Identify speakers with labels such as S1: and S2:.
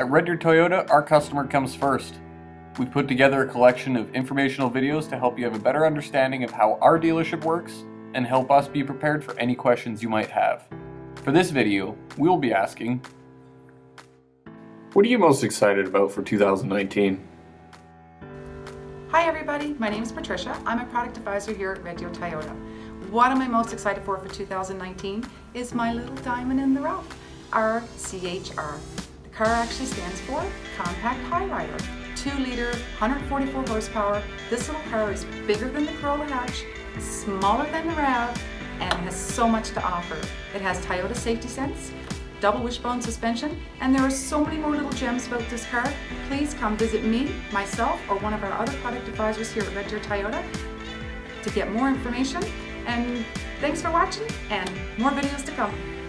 S1: At Red Deer Toyota, our customer comes first. We put together a collection of informational videos to help you have a better understanding of how our dealership works and help us be prepared for any questions you might have. For this video, we will be asking, what are you most excited about for 2019?
S2: Hi everybody, my name is Patricia. I'm a product advisor here at Red Deer Toyota. What am I most excited for for 2019 is my little diamond in the rough, our CHR. Car actually stands for Compact High Rider. 2 litre, 144 horsepower. This little car is bigger than the Corolla hatch, smaller than the RAV, and has so much to offer. It has Toyota Safety Sense, double wishbone suspension, and there are so many more little gems about this car. Please come visit me, myself, or one of our other product advisors here at Red Deer Toyota to get more information and thanks for watching and more videos to come.